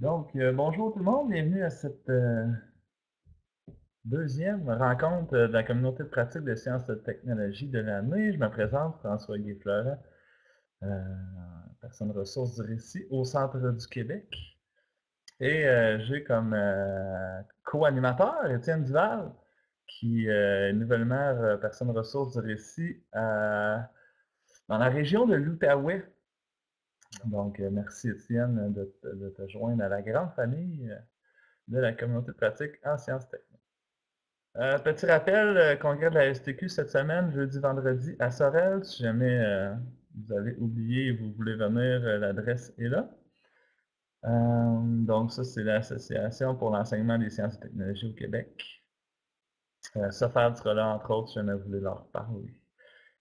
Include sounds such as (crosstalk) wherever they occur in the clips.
Donc, euh, bonjour tout le monde, bienvenue à cette euh, deuxième rencontre de la communauté de pratique de sciences et de technologie de l'année. Je me présente, François euh, personne ressource du récit au centre du Québec. Et j'ai comme co-animateur Étienne Duval, qui est nouvellement personne ressource du récit dans la région de l'Outaouais, donc, euh, merci Étienne de, te joindre à la grande famille euh, de la communauté de pratique en sciences techniques. Euh, petit rappel, congrès de la STQ cette semaine, jeudi, vendredi à Sorel. Si jamais vous avez oublié et vous voulez venir, l'adresse est là. donc, ça, c'est l'Association pour l'enseignement des sciences et technologies au Québec. Euh, Sophère sera entre autres, si jamais vous voulez leur parler.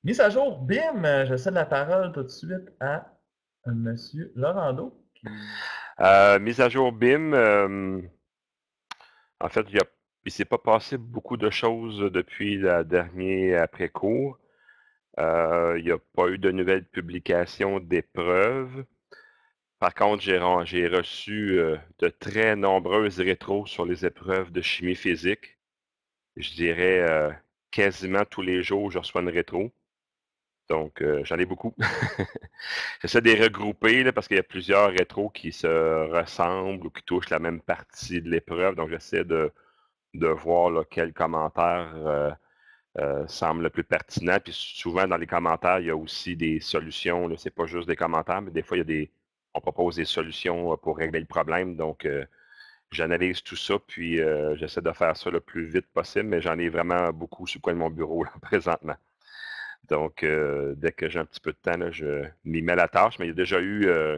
Mise à jour, bim! Je cède la parole tout de suite à Monsieur Laurando. Euh, mise à jour BIM. Euh, en fait, il ne s'est pas passé beaucoup de choses depuis la dernière après-cours. Euh, il n'y a pas eu de nouvelles publications d'épreuves. Par contre, j'ai reçu de très nombreuses rétros sur les épreuves de chimie physique. Je dirais quasiment tous les jours, je reçois une rétro. Donc, euh, j'en ai beaucoup. (laughs) J'essaie de les regrouper parce qu'il y a plusieurs rétros qui se ressemblent ou qui touchent la même partie de l'épreuve. Donc, j'essaie de, voir quel commentaire euh, euh, semble le plus pertinent. Puis souvent, dans les commentaires, il y a aussi des solutions. Ce n'est pas juste des commentaires, mais des fois, il y a des, on propose des solutions pour régler le problème. Donc, j'analyse tout ça, puis j'essaie de faire ça le plus vite possible, mais j'en ai vraiment beaucoup sur le coin de mon bureau (laughs) présentement. Donc, euh, dès que j'ai un petit peu de temps, je m'y mets la tâche. Mais il y a déjà eu, euh,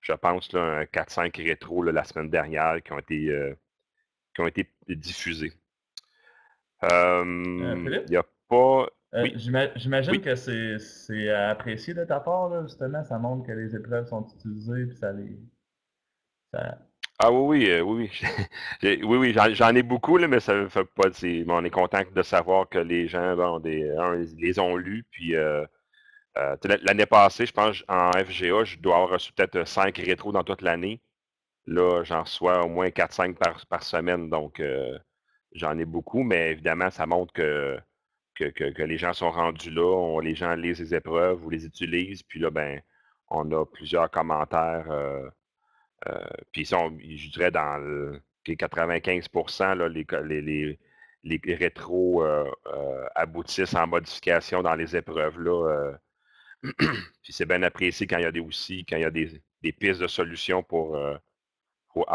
je pense, là, un 4-5 rétro la semaine dernière qui ont été, euh, qui ont été diffusés. il n'y a pas. J'imagine que c'est apprécié de ta part, justement. Ça montre que les épreuves sont utilisées, puis ça les. Ah oui, oui, euh, oui, oui. oui, j'en ai beaucoup, là, mais ça ne fait pas. on est content de savoir que les gens les ont lus. Puis euh, euh, l'année passée, je pense en FGA, je dois avoir reçu peut-être 5 rétros dans toute l'année. Là, j'en reçois au moins 4-5 par, semaine, donc j'en ai beaucoup, mais évidemment, ça montre que, que, les gens sont rendus là, les gens lisent les épreuves ou les utilisent, puis là, ben, on a plusieurs commentaires euh, puis je dirais dans les 95 les, les, rétros euh, euh, aboutissent en modification dans les épreuves. Là, (clears throat) puis c'est bien apprécié quand il y a des aussi, quand il y a des, pistes de solutions pour, pour,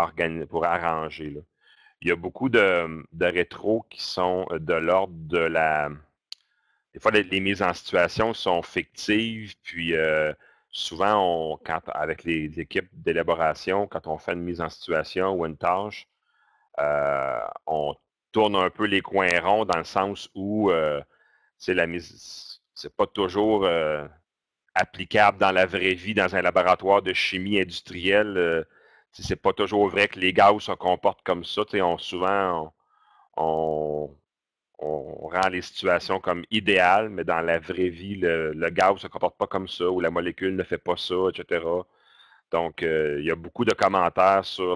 pour arranger. Il y a beaucoup de, de rétros qui sont de l'ordre de la. Des fois, les, mises en situation sont fictives, puis souvent, on, quand, avec les équipes d'élaboration, quand on fait une mise en situation ou une tâche, euh, on tourne un peu les coins ronds dans le sens où euh, c'est la mise, c'est pas toujours euh, applicable dans la vraie vie, dans un laboratoire de chimie industrielle. c'est pas toujours vrai que les gaz se comportent comme ça. On, souvent, on, on rend les situations comme idéales, mais dans la vraie vie, le, gaz ne se comporte pas comme ça, ou la molécule ne fait pas ça, etc. Donc, euh, il y a beaucoup de commentaires sur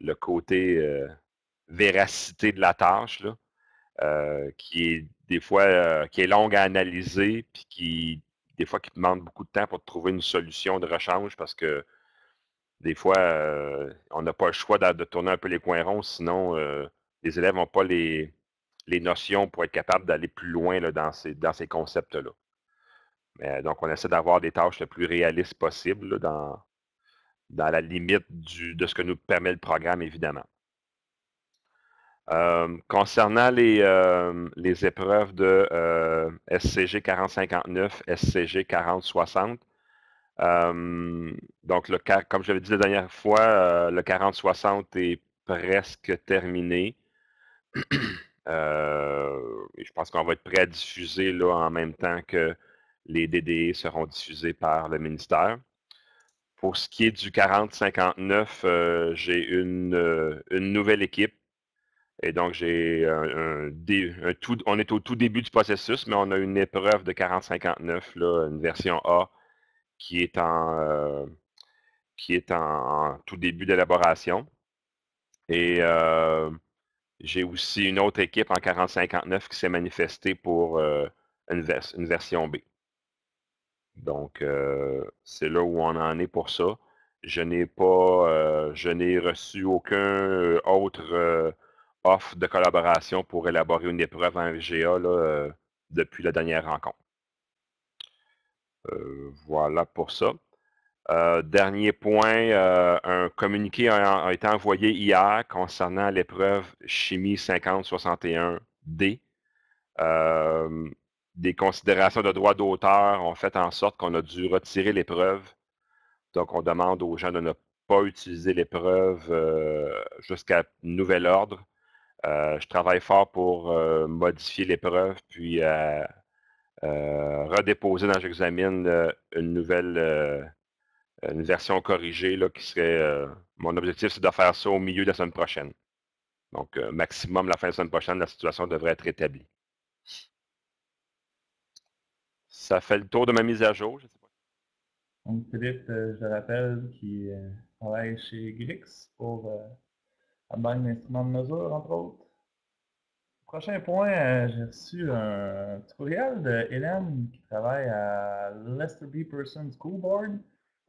le côté euh, véracité de la tâche, euh, qui est des fois qui est longue à analyser, puis qui, des fois, qui demande beaucoup de temps pour trouver une solution de rechange parce que des fois, on n'a pas le choix de, de, tourner un peu les coins ronds, sinon les élèves n'ont pas les, les notions pour être capable d'aller plus loin dans ces, concepts-là. donc, on essaie d'avoir des tâches le plus réalistes possible dans, la limite de ce que nous permet le programme, évidemment. Euh, concernant les, euh, les, épreuves de euh, SCG 4059, SCG 4060, donc comme je l'avais dit la dernière fois, le 4060 est presque terminé. Euh, je pense qu'on va être prêt à diffuser là, en même temps que les DDE seront diffusés par le ministère. Pour ce qui est du 4059, euh, j'ai une, euh, une, nouvelle équipe. Et donc, j'ai un, tout, on est au tout début du processus, mais on a une épreuve de 4059, là, une version A, qui est en, qui est en, tout début d'élaboration. Et j'ai aussi une autre équipe en 4059 qui s'est manifestée pour une, version B. Donc, c'est là où on en est pour ça. Je n'ai pas, je n'ai reçu aucun autre offre de collaboration pour élaborer une épreuve en FGA depuis la dernière rencontre. voilà pour ça. Euh, dernier point, euh, un communiqué a, été envoyé hier concernant l'épreuve chimie 5061D. Euh, des considérations de droit d'auteur ont fait en sorte qu'on a dû retirer l'épreuve. Donc, on demande aux gens de ne pas utiliser l'épreuve jusqu'à nouvel ordre. je travaille fort pour modifier l'épreuve, puis redéposer dans l'examen une nouvelle une version corrigée là, qui serait. Euh, mon objectif, c'est de faire ça au milieu de la semaine prochaine. Donc, euh, maximum la fin de la semaine prochaine, la situation devrait être rétablie. Ça fait le tour de ma mise à jour, je sais pas. Donc, Philippe, je rappelle, qui travaille chez Grix pour la banque d'instruments de mesure, entre autres. Prochain point, j'ai reçu un tutoriel de Hélène qui travaille à Lester B. Person School Board.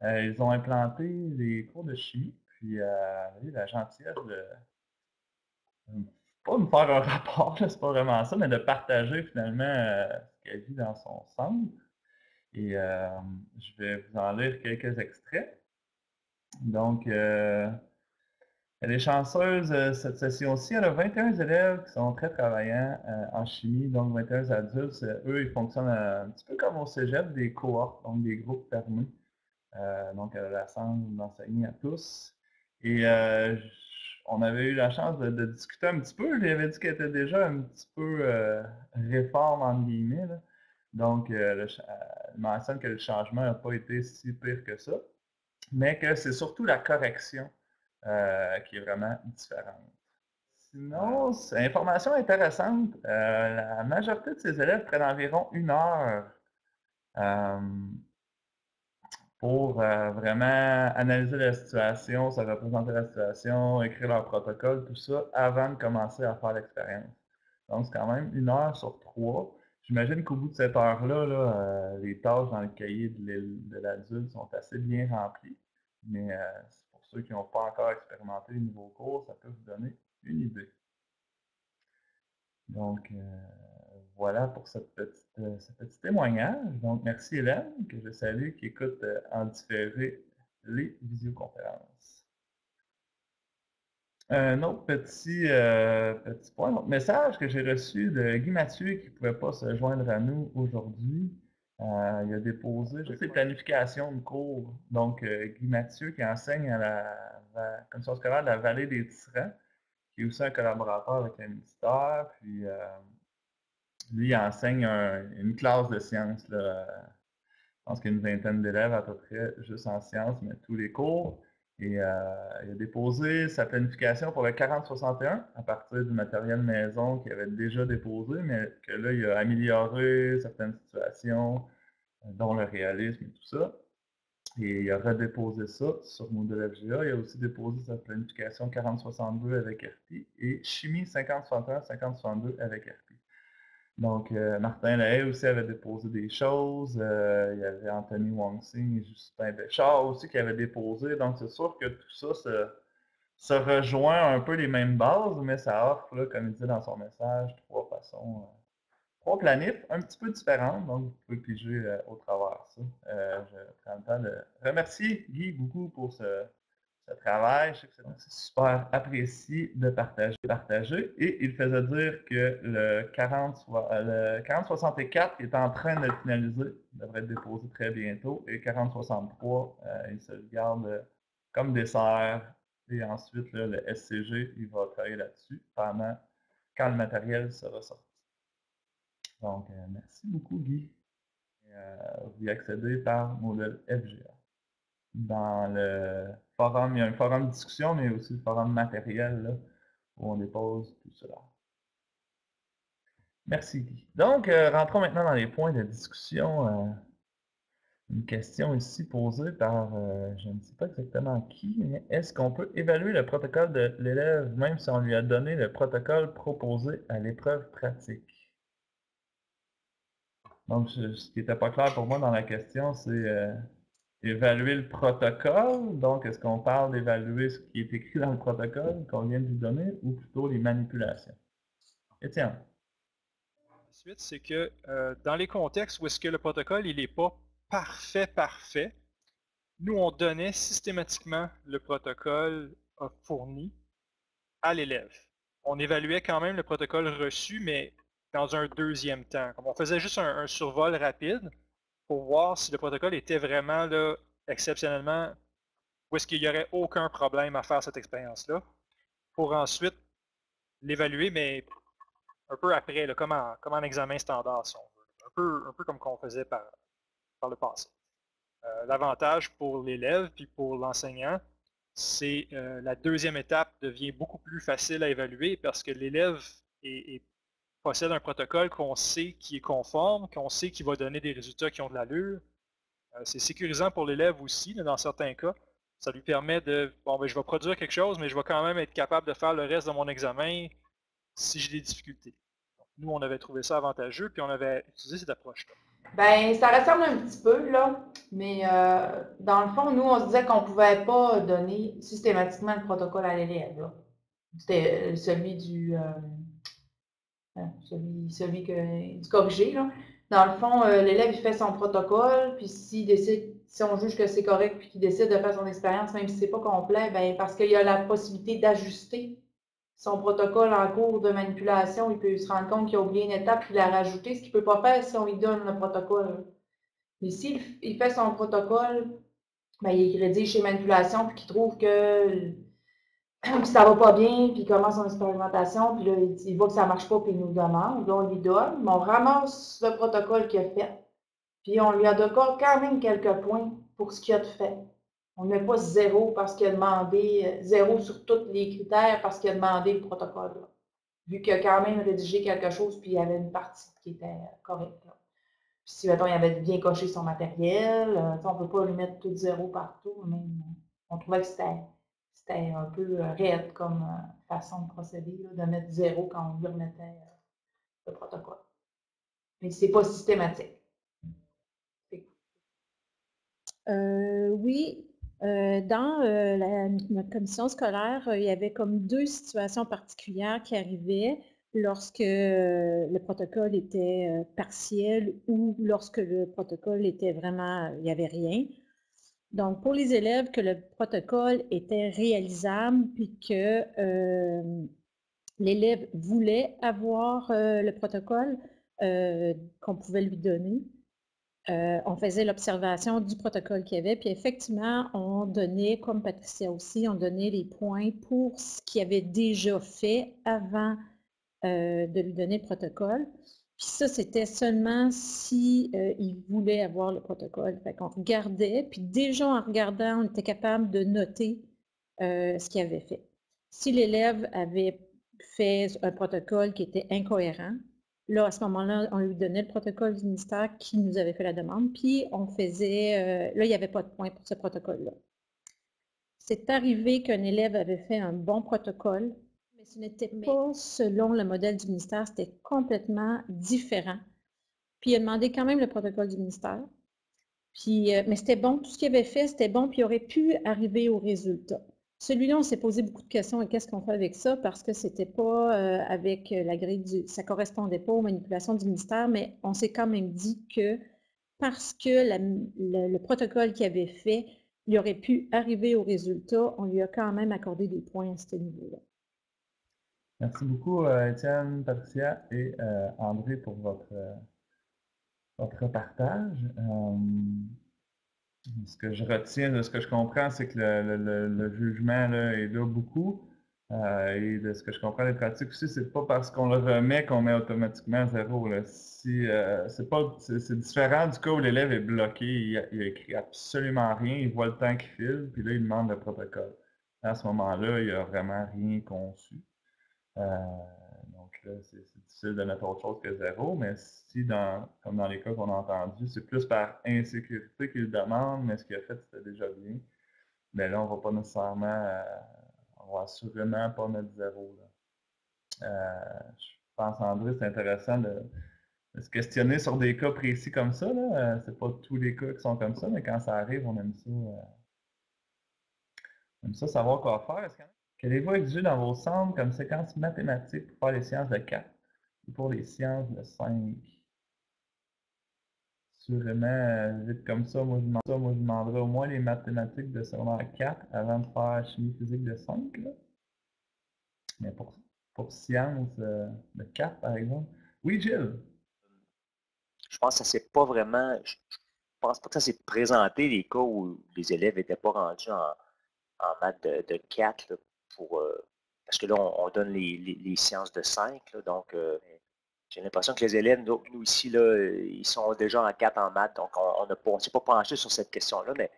Euh, ils ont implanté des cours de chimie, puis euh, la gentillesse de pas de me faire un (laughs) rapport, c'est pas vraiment ça, mais de partager finalement euh, ce qu'elle vit dans son centre. Et je vais vous en lire quelques extraits. Donc, elle est chanceuse cette session-ci. Elle a 21 élèves qui sont très travaillants en chimie, donc 21 adultes. Eux, ils fonctionnent un petit peu comme au cégep, des cohortes, donc des groupes fermés. Euh, donc, elle a la chance d'enseigner à tous. Et euh, on avait eu la chance de, discuter un petit peu. lui avait dit qu'elle était déjà un petit peu euh, réforme, entre guillemets. Donc, elle mentionne que le changement n'a pas été si pire que ça, mais que c'est surtout la correction qui est vraiment différente. Sinon, information intéressante, la majorité de ses élèves prennent environ une heure pour euh, vraiment analyser la situation, se représenter la situation, écrire leur protocole, tout ça, avant de commencer à faire l'expérience. Donc, c'est quand même une heure sur trois. J'imagine qu'au bout de cette heure-là, euh, les tâches dans le cahier de l'adulte sont assez bien remplies. Mais euh, pour ceux qui n'ont pas encore expérimenté les nouveaux cours, ça peut vous donner une idée. Donc, voilà pour cette petite, euh, ce petit témoignage. Donc, merci Hélène, que je salue, qui écoute euh, en différé les visioconférences. Un autre petit, euh, petit point, un autre message que j'ai reçu de Guy Mathieu qui ne pouvait pas se joindre à nous aujourd'hui. il a déposé, je sais, planification de cours. Donc, Guy Mathieu qui enseigne à la, commission scolaire de la vallée des Tisserands, qui est aussi un collaborateur avec le ministère. Puis, lui, il enseigne une classe de sciences. Là, je pense qu'il y a une vingtaine d'élèves à peu près, juste en sciences, mais tous les cours. Et euh, il a déposé sa planification pour le 4061 à partir du matériel maison qu'il avait déjà déposé, mais que là, il a amélioré certaines situations, euh, dont le réalisme et tout ça. Et il a redéposé ça sur Moodle FGA. Il a aussi déposé sa planification 4062 avec RP et Chimie 5061, 5062 avec RP. Donc, euh, Martin Lahaye aussi avait déposé des choses. Euh, il y avait Anthony Wong-Sing et Justin Béchard aussi qui avaient déposé. Donc, c'est sûr que tout ça se, rejoint un peu les mêmes bases, mais ça offre, comme il dit dans son message, trois façons, euh, trois planifs un petit peu différentes. Donc, vous pouvez piger au travers ça. je prends le temps de remercier Guy beaucoup pour ce, travail. Je sais que c'est super apprécié de partager, partager. Et il faisait dire que le 40, le 4064 est en train de finaliser, devrait être déposé très bientôt. Et 4063, euh, il se garde comme dessert. Et ensuite, le SCG, il va travailler là-dessus pendant quand le matériel sera sorti. Donc, euh, merci beaucoup, Guy. Euh, vous y accédez par modèle FGA. Dans le forum, il y a un forum de discussion, mais aussi le forum matériel où on dépose tout cela. Merci. Donc, euh, rentrons maintenant dans les points de discussion. Euh, Une question ici posée par, euh, je ne sais pas exactement qui, mais est-ce qu'on peut évaluer le protocole de l'élève même si on lui a donné le protocole proposé à l'épreuve pratique? Donc, ce qui n'était pas clair pour moi dans la question, c'est évaluer le protocole. Donc, est-ce qu'on parle d'évaluer ce qui est écrit dans le protocole qu'on vient de lui donner ou plutôt les manipulations? Étienne. La suite, c'est que euh, dans les contextes où est-ce que le protocole il n'est pas parfait, parfait, nous, on donnait systématiquement le protocole fourni à l'élève. On évaluait quand même le protocole reçu, mais dans un deuxième temps. on faisait juste un, survol rapide pour voir si le protocole était vraiment là, exceptionnellement, ou est-ce qu'il n'y aurait aucun problème à faire cette expérience-là, pour ensuite l'évaluer, mais un peu après, comme, en, examen standard, si on veut. Un peu, un peu comme qu'on faisait par, par le passé. Euh, l'avantage pour l'élève puis pour l'enseignant, c'est euh, la deuxième étape devient beaucoup plus facile à évaluer parce que l'élève possède un protocole qu'on sait qui est conforme, qu'on sait qui va donner des résultats qui ont de l'allure. Euh, c'est sécurisant pour l'élève aussi, dans certains cas. Ça lui permet de, bon, ben, je vais produire quelque chose, mais je vais quand même être capable de faire le reste de mon examen si j'ai des difficultés. nous, on avait trouvé ça avantageux, puis on avait utilisé cette approche-là. Ben, ça ressemble un petit peu, là. Mais euh, dans le fond, nous, on se disait qu'on ne pouvait pas donner systématiquement le protocole à l'élève. C'était euh, celui du. Celui, celui que, du corrigé. Là. Dans le fond, l'élève il fait son protocole, puis s'il décide, si on juge que c'est correct, puis qu'il décide de faire son expérience, même si ce n'est pas complet, ben, parce qu'il y a la possibilité d'ajuster son protocole en cours de manipulation, il peut se rendre compte qu'il a oublié une étape, puis l'a rajouter, ce qu'il ne peut pas faire si on lui donne le protocole. Mais s'il il fait son protocole, ben, il rédige chez manipulation, puis qu'il trouve que ça ne va pas bien, puis il commence son expérimentation, puis là, il voit que ça marche pas, puis il nous demande, là, on lui donne, mais on ramasse le protocole qu'il a fait, puis on lui a d'accord quand même quelques points pour ce qu'il a fait. On ne met pas zéro parce qu'il a demandé, euh, zéro sur tous les critères parce qu'il a demandé le protocole. Vu qu'il a quand même rédigé quelque chose, puis il y avait une partie qui était correcte. Puis si, mettons, il avait bien coché son matériel, euh, on ne peut pas lui mettre tout zéro partout. Mais on trouvait que c'était un peu euh, raide comme façon de procéder, de mettre zéro quand on lui remettait le protocole. Mais ce n'est pas systématique. oui, euh, dans euh, notre commission scolaire, euh, il y avait comme deux situations particulières qui arrivaient lorsque le protocole était partiel ou lorsque le protocole était vraiment, il n'y avait rien. Donc, pour les élèves que le protocole était réalisable, puis que l'élève voulait avoir le protocole qu'on pouvait lui donner, euh, on faisait l'observation du protocole qu'il y avait, puis effectivement, on donnait, comme Patricia aussi, on donnait les points pour ce qu'il avait déjà fait avant euh, de lui donner le protocole. Puis ça, c'était seulement si euh, il voulait avoir le protocole. Fait qu'on regardait, puis déjà en regardant, on était capable de noter ce qu'il avait fait. Si l'élève avait fait un protocole qui était incohérent, Là, à ce moment-là, on lui donnait le protocole du ministère qui nous avait fait la demande, puis on faisait, euh, là, il n'y avait pas de point pour ce protocole-là. C'est arrivé qu'un élève avait fait un bon protocole, ce n'était pas selon le modèle du ministère, c'était complètement différent. Puis il a demandé quand même le protocole du ministère. Puis, euh, mais c'était bon, tout ce qu'il avait fait, c'était bon, puis il aurait pu arriver au résultat. Celui-là, on s'est posé beaucoup de questions et qu'est-ce qu'on fait avec ça? Parce que c'était pas euh, avec euh, la grille du. ça correspondait pas aux manipulations du ministère, mais on s'est quand même dit que parce que le, protocole qu'il avait fait, il aurait pu arriver au résultat, on lui a quand même accordé des points à ce niveau-là. Merci beaucoup, euh, Étienne, Patricia et André pour votre, votre partage. Ce que je retiens de ce que je comprends, c'est que le, jugement est là beaucoup. Euh, et de ce que je comprends des pratiques aussi, c'est pas parce qu'on le remet qu'on met automatiquement zéro. Si, euh, c'est, pas, c'est, différent du cas où l'élève est bloqué, il, il écrit absolument rien, il voit le temps qui file, puis là, il demande le protocole. À ce moment-là, il n'y a vraiment rien conçu. Euh, donc c'est difficile de mettre autre chose que zéro, mais si, dans, comme dans les cas qu'on a entendus, c'est plus par insécurité qu'il demande, mais ce qu'il a fait, c'était déjà bien, mais là, on ne va pas nécessairement, euh, on va assurément pas mettre zéro. Euh, je pense, André, c'est intéressant de, se questionner sur des cas précis comme ça. Ce c'est pas tous les cas qui sont comme ça, mais quand ça arrive, on aime ça. on aime ça savoir quoi faire. Qu'allez-vous exiger dans vos centres comme séquence mathématique pour faire les sciences de 4 ou pour les sciences de 5? Sûrement, euh, vite comme ça, moi je, moi je demanderais au moins les mathématiques de secondaire 4 avant de faire chimie physique de 5. Mais pour, pour sciences euh, de 4, par exemple. Oui, Gilles? Je pense que ça s'est pas vraiment. Je pense pas que ça s'est présenté les cas où les élèves n'étaient pas rendus en, en maths de 4 euh, parce que là, on, donne les, sciences de 5, donc euh, j'ai l'impression que les élèves, nous, ici, là, ils sont déjà en 4 en maths, donc on ne s'est pas penché sur cette question-là, mais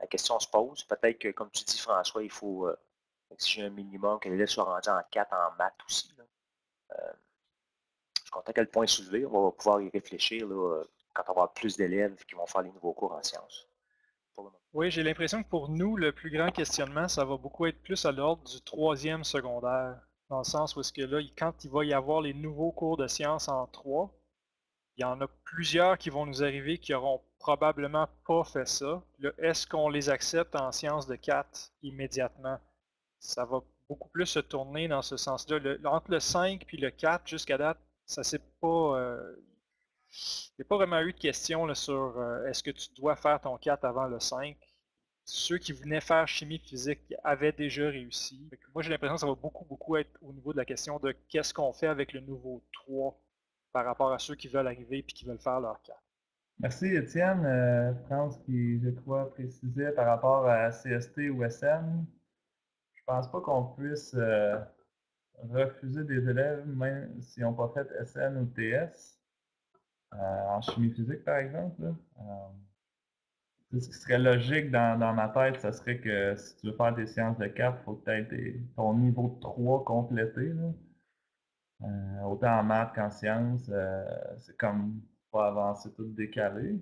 la question se pose. Peut-être que, comme tu dis, François, il faut euh, exiger un minimum que l'élève soit rendu en 4 en maths aussi. je suis content qu'elle point soulevé. On va pouvoir y réfléchir quand on va avoir plus d'élèves qui vont faire les nouveaux cours en sciences. Oui, j'ai l'impression que pour nous, le plus grand questionnement, ça va beaucoup être plus à l'ordre du troisième secondaire. Dans le sens où est-ce que là, quand il va y avoir les nouveaux cours de sciences en 3, il y en a plusieurs qui vont nous arriver qui auront probablement pas fait ça. Est-ce qu'on les accepte en sciences de 4 immédiatement? Ça va beaucoup plus se tourner dans ce sens-là. Entre le 5 et le 4 jusqu'à date, ça s'est pas. Euh, n'y a pas vraiment eu de question sur euh, est-ce que tu dois faire ton 4 avant le 5. Ceux qui venaient faire chimie physique avaient déjà réussi. moi, j'ai l'impression que ça va beaucoup, beaucoup être au niveau de la question de qu'est-ce qu'on fait avec le nouveau 3 par rapport à ceux qui veulent arriver et qui veulent faire leur 4. Merci Étienne. Euh, France qui, je crois, précisait par rapport à CST ou SN. Je pense pas qu'on puisse euh, refuser des élèves même s'ils n'ont pas fait SN ou TS. Euh, en chimie physique, par exemple. Euh, ce qui serait logique dans, ma tête, ce serait que si tu veux faire des sciences de 4, il faut que tu aies ton niveau de 3 complété. Euh, autant en maths qu'en sciences, c'est comme pas avancer tout décalé.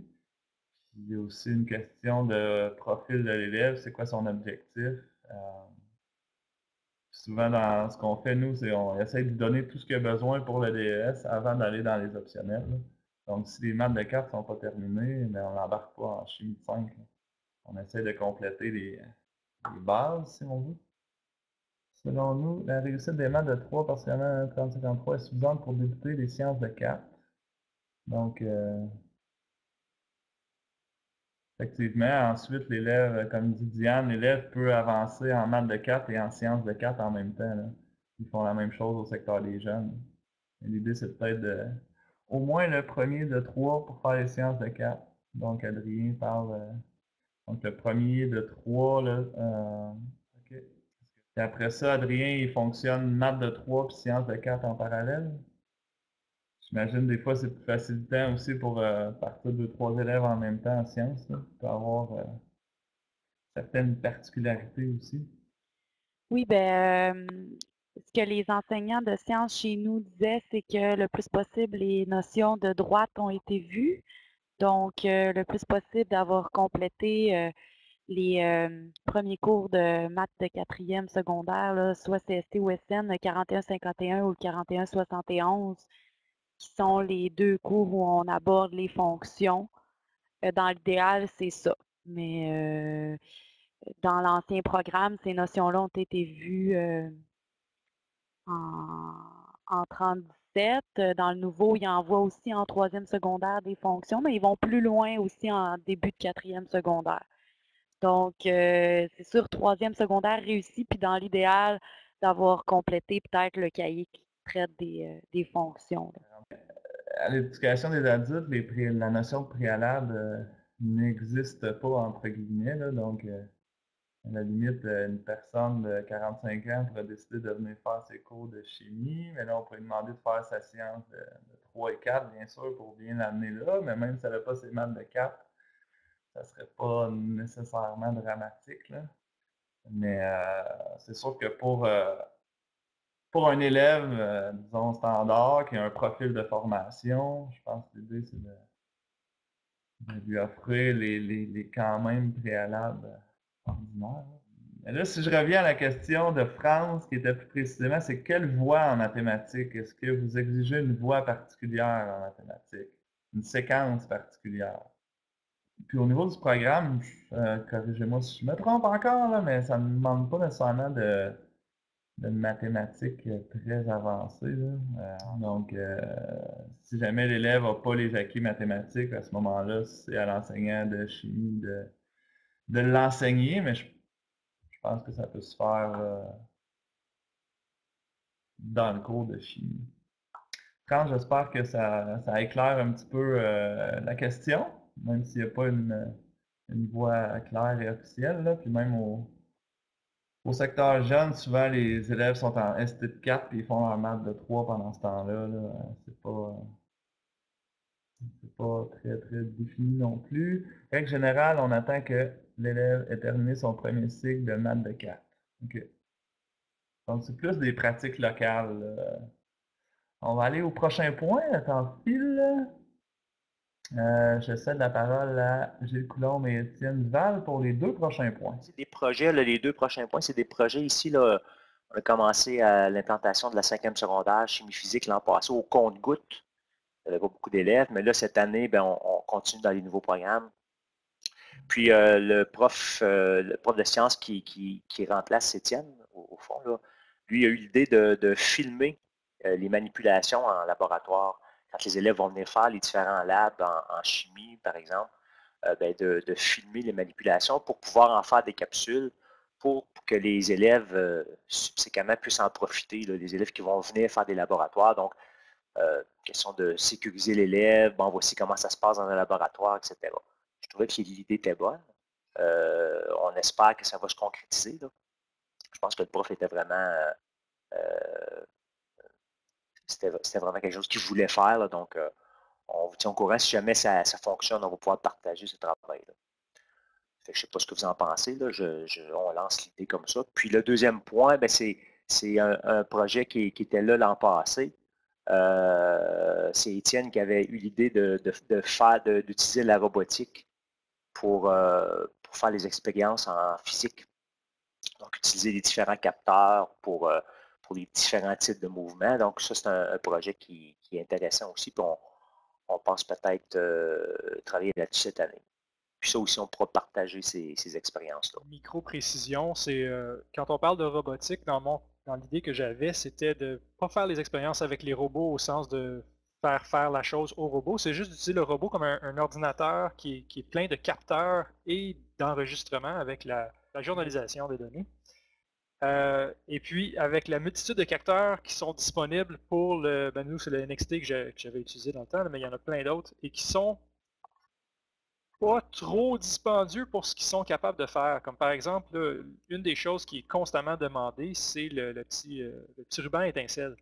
il y a aussi une question de profil de l'élève, c'est quoi son objectif. souvent, dans ce qu'on fait, nous, c'est on essaie de donner tout ce qu'il a besoin pour le DES avant d'aller dans les optionnels. Donc, si les maths de 4 ne sont pas terminées, ben, on n'embarque pas en chimie de 5. On essaie de compléter les, bases, si on veut. Selon nous, la réussite des maths de 3, partiellement 3053, est suffisante pour débuter les sciences de 4. Donc, euh, effectivement, ensuite, l'élève, comme dit Diane, l'élève peut avancer en maths de 4 et en sciences de 4 en même temps. Ils font la même chose au secteur des jeunes. L'idée, c'est peut-être de au moins le premier de trois pour faire les séances de quatre. Donc, Adrien parle. Euh, donc, le premier de trois, là. Euh, Et après ça, Adrien, il fonctionne maths de 3 puis sciences de 4 en parallèle. J'imagine des fois c'est plus facilitant aussi pour euh, partir de trois élèves en même temps en sciences. Là. peut avoir euh, certaines particularités aussi. Oui, ben ce que les enseignants de sciences chez nous disaient, c'est que le plus possible, les notions de droite ont été vues. Donc, euh, le plus possible d'avoir complété euh, les euh, premiers cours de maths de quatrième secondaire, soit CST ou SN, 41-51 ou 41-71, qui sont les deux cours où on aborde les fonctions. dans l'idéal, c'est ça. Mais dans l'ancien programme, ces notions-là ont été vues en, 37. Euh, dans le nouveau, ils envoient aussi en troisième secondaire des fonctions, mais ils vont plus loin aussi en début de quatrième secondaire. Donc, euh, c'est sûr, troisième secondaire réussi, puis dans l'idéal, d'avoir complété peut-être le cahier qui traite des, euh, fonctions. À l'éducation des adultes, la notion de préalable n'existe pas, entre guillemets. donc, à la limite, euh, une personne de 45 ans pourrait décider de venir faire ses cours de chimie, mais là, on pourrait lui demander de faire sa science de, 3 et 4, bien sûr, pour bien l'amener là, mais même si elle n'a pas ses maths de 4, ça ne serait pas nécessairement dramatique. Là. Mais euh, c'est sûr que pour, euh, pour un élève, disons, standard, qui a un profil de formation, je pense que l'idée, c'est de, lui offrir les, les, quand même préalables ordinaires. Mais là, si je reviens à la question de France, qui était plus précisément, c'est quelle voie en mathématiques? Est-ce que vous exigez une voie particulière en mathématiques? Une séquence particulière? Puis au niveau du programme, euh, corrigez-moi si je me trompe encore, mais ça ne demande pas nécessairement de, mathématiques euh, très avancées. Euh, donc, si jamais l'élève n'a pas les acquis mathématiques, à ce moment-là, c'est à l'enseignant de chimie de, de l'enseigner, mais je, pense que ça peut se faire dans le cours de chimie. Quand j'espère que ça, ça, éclaire un petit peu la question même s'il n'y a pas une, une, voie claire et officielle. Puis même au, au, secteur jeune, souvent les élèves sont en ST de 4 puis ils font leur maths de 3 pendant ce temps-là. C'est pas, pas très très défini non plus. Règle générale, on attend que l'élève ait terminé son premier cycle de maths de 4. Donc c'est plus des pratiques locales. On va aller au prochain point, attends fil. Euh, je cède la parole à Gilles Coulombe et Étienne Duval pour les deux prochains points. C'est des projets, les deux prochains points, c'est des projets ici. Là, on a commencé à l'implantation de la cinquième secondaire chimie physique l'an passé au compte-goutte. Il n'y avait pas beaucoup d'élèves, mais là, cette année, ben, on, continue dans les nouveaux programmes. Puis euh, le, prof, euh, le prof de sciences qui, remplace Étienne, au, fond, là, lui a eu l'idée de, filmer les manipulations en laboratoire quand les élèves vont venir faire les différents labs en, chimie, par exemple, euh, ben, de, filmer les manipulations pour pouvoir en faire des capsules pour, que les élèves euh, subséquemment puissent en profiter, les élèves qui vont venir faire des laboratoires. Donc, euh, question de sécuriser l'élève, voici comment ça se passe dans un laboratoire, etc. Je trouvais que l'idée était bonne. on espère que ça va se concrétiser. Je pense que le prof était vraiment c'était vraiment quelque chose qu'il voulait faire. donc, euh, on vous tient au courant. Si jamais ça, fonctionne, on va pouvoir partager ce travail-là. Je ne sais pas ce que vous en pensez. on lance l'idée comme ça. Puis le deuxième point, ben, c'est un, projet qui, était là l'an passé. Euh, c'est Étienne qui avait eu l'idée de, d'utiliser la robotique pour, euh, pour, faire les expériences en physique. Donc, utiliser les différents capteurs pour pour les différents types de mouvements. Donc, ça, c'est un, projet qui, est intéressant aussi. Puis on, pense peut-être euh, travailler là-dessus cette année. Puis ça aussi, on pourra partager ces, expériences-là. Micro-précision, c'est euh, quand on parle de robotique, dans, dans l'idée que j'avais, c'était de ne pas faire les expériences avec les robots au sens de faire faire la chose au robot. C'est juste d'utiliser le robot comme un, ordinateur qui est, plein de capteurs et d'enregistrements avec la journalisation des données. Euh, et puis, avec la multitude de capteurs qui sont disponibles pour le, ben nous, c'est le NXT que j'avais utilisé dans le temps, mais il y en a plein d'autres, et qui sont pas trop dispendieux pour ce qu'ils sont capables de faire. Comme par exemple, une des choses qui est constamment demandée, c'est le, petit, euh, petit ruban étincelle.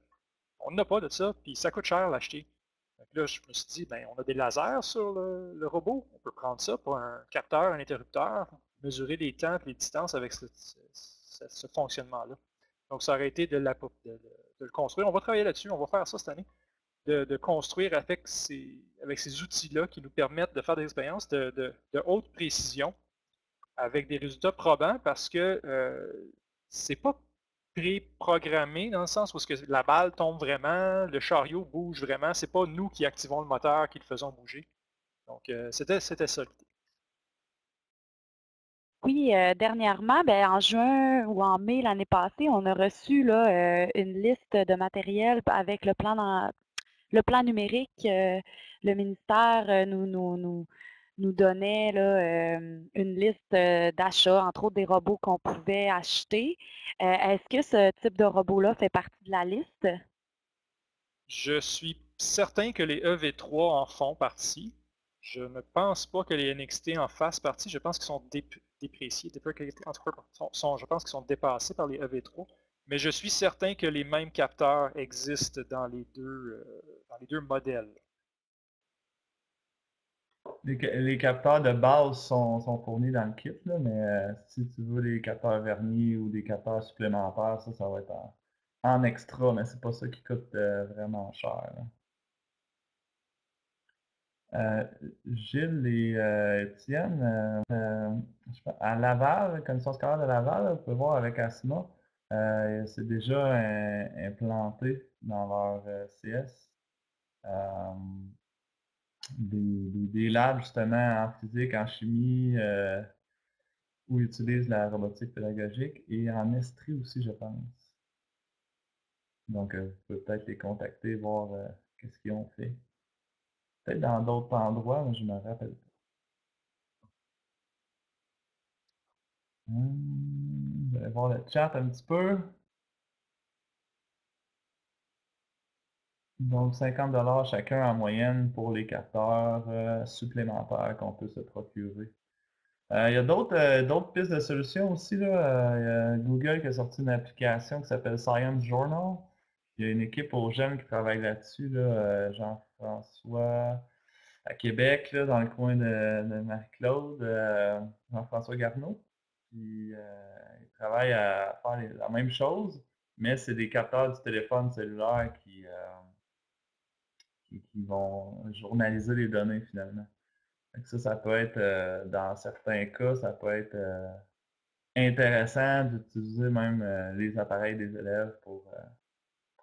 On n'a pas de ça, puis ça coûte cher l'acheter. Là, je me suis dit, ben, on a des lasers sur le, robot. On peut prendre ça pour un capteur, un interrupteur, mesurer les temps et les distances avec ce, fonctionnement-là. Donc, ça aurait été de, le construire. On va travailler là-dessus, on va faire ça cette année, de, construire avec ces, avec ces outils-là qui nous permettent de faire des expériences de, haute précision avec des résultats probants parce que euh, c'est pas pré-programmé dans le sens où que la balle tombe vraiment, le chariot bouge vraiment, c'est pas nous qui activons le moteur, qui le faisons bouger. Donc, euh, c'était ça l'idée. Oui, euh, dernièrement, ben, en juin ou en mai l'année passée, on a reçu là, euh, une liste de matériel avec le plan le plan numérique. Le ministère nous, nous, nous, donnait là, une liste d'achats, entre autres des robots qu'on pouvait acheter. est-ce que ce type de robot-là fait partie de la liste? Je suis certain que les EV3 en font partie. Je ne pense pas que les NXT en fassent partie. Je pense qu'ils sont dépréciés, je pense qu'ils sont dépassés par les EV3. Mais je suis certain que les mêmes capteurs existent dans les deux, euh, dans les deux modèles. Les, capteurs de base sont, fournis dans le kit, mais euh, si tu veux des capteurs vernis ou des capteurs supplémentaires, ça, ça va être en extra, mais c'est pas ça qui coûte vraiment cher. Gilles et Étienne, à Laval, connaissance scolaire de Laval, vous pouvez voir avec Asma, c'est déjà implanté dans leur CS. Des, labs justement en physique, en chimie, où ils utilisent la robotique pédagogique et en Estrie aussi, je pense. Donc, vous pouvez peut-être les contacter, voir qu'est-ce qu'ils ont fait. Peut-être dans d'autres endroits, mais je ne me rappelle pas. Hmm, je vais voir le chat un petit peu. Donc 50 chacun en moyenne pour les capteurs euh, supplémentaires qu'on peut se procurer. Euh, il y a euh, d'autres pistes de solutions aussi. Là. Google qui a sorti une application qui s'appelle Science Journal. Il y a une équipe aux jeunes qui travaille là-dessus. Là, Jean-François à Québec, là, dans le coin de, Marie-Claude, euh, Jean-François Garneau. Puis, il travaille à faire la même chose, mais c'est des capteurs du téléphone cellulaire qui, euh, qui, vont journaliser les données finalement. ça, ça peut être, dans certains cas, ça peut être intéressant d'utiliser même les appareils des élèves pour,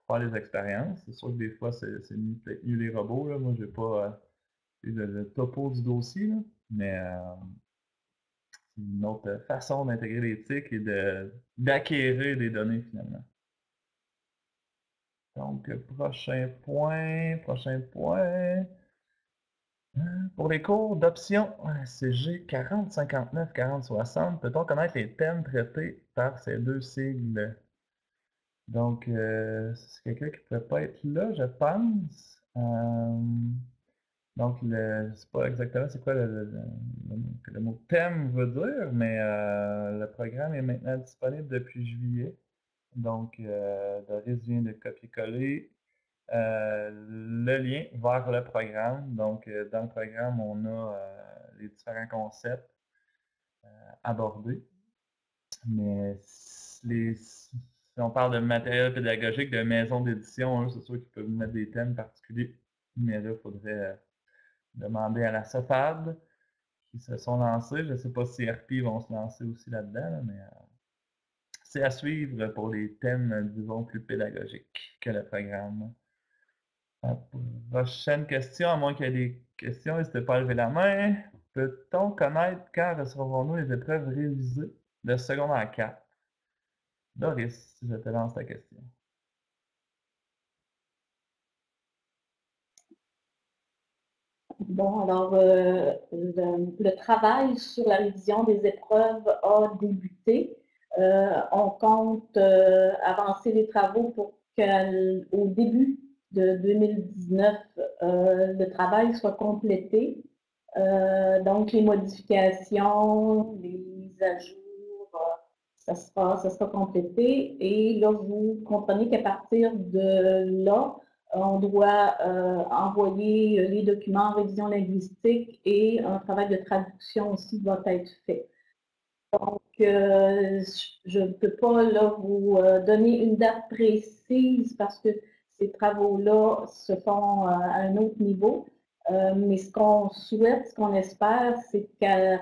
faire les expériences. C'est sûr que des fois, c'est peut-être mieux les robots. Là. Moi, j'ai pas le, topo du dossier, mais euh, c'est une autre façon d'intégrer l'éthique et d'acquérir des données finalement. Donc, prochain point, prochain point. Pour les cours d'option CG 40, 59, 40, 60, peut-on connaître les thèmes traités par ces deux sigles? Donc, euh, c'est quelqu'un qui ne peut pas être là, je pense. Euh, donc, je ne sais pas exactement c'est quoi le, mot thème veut dire, mais euh, le programme est maintenant disponible depuis juillet. Donc, euh, Doris vient de copier-coller euh, le lien vers le programme. Donc, dans le programme, on a les différents concepts abordés. Mais si on parle de matériel pédagogique, de maison d'édition, c'est sûr qu'ils peuvent mettre des thèmes particuliers. Mais là, il faudrait demander à la SOFAD qui se sont lancés. Je ne sais pas si RP vont se lancer aussi là-dedans, mais euh, c'est à suivre pour les thèmes, disons, plus pédagogiques que le programme. prochaine question, à moins qu'il y ait des questions, n'hésitez pas à lever la main. Peut-on connaître quand recevrons-nous les épreuves révisées de secondaire 4? Doris, je te lance la question. Bon, alors, euh, le, travail sur la révision des épreuves a débuté. Euh, on compte euh, avancer les travaux pour qu'au début de 2019, le travail soit complété. donc, les modifications, les mises à jour, ça sera, ça sera complété. Et là, vous comprenez qu'à partir de là, on doit euh, envoyer euh, les documents en révision linguistique et un travail de traduction aussi doit être fait. Donc, euh, je ne peux pas là, vous donner une date précise parce que ces travaux-là se font à un autre niveau. mais ce qu'on souhaite, ce qu'on espère, c'est qu'à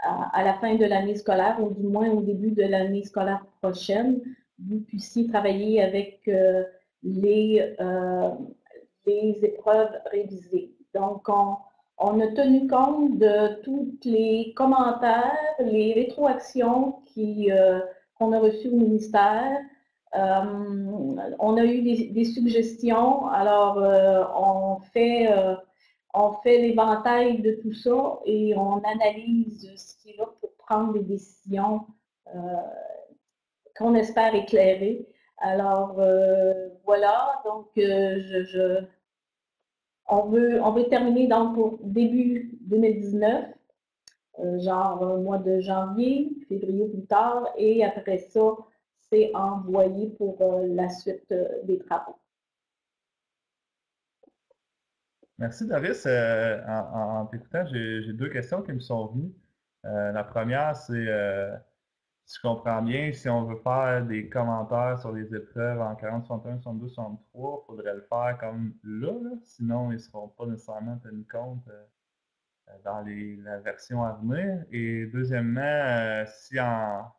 à, la fin de l'année scolaire, ou du moins au début de l'année scolaire prochaine, vous puissiez travailler avec les, euh, les épreuves révisées. Donc, on, on, a tenu compte de tous les commentaires, les rétroactions euh, qu'on a reçues au ministère. Euh, on a eu des, suggestions. Alors, on fait, on fait l'éventail de tout ça et on analyse ce qui est là pour prendre des décisions qu'on espère éclairer. Alors euh, voilà, donc euh, je, on, veut, on veut terminer donc pour début 2019, euh, genre mois de janvier, février plus tard, et après ça, c'est envoyé pour la suite des travaux. Merci Doris. en, t'écoutant, j'ai deux questions qui me sont venues. la première, c'est si je comprends bien, si on veut faire des commentaires sur les épreuves en 40, 61, 62, 63, il faudrait le faire comme là, sinon ils ne seront pas nécessairement tenus compte euh, euh, dans la version à venir. Et deuxièmement, euh, si en,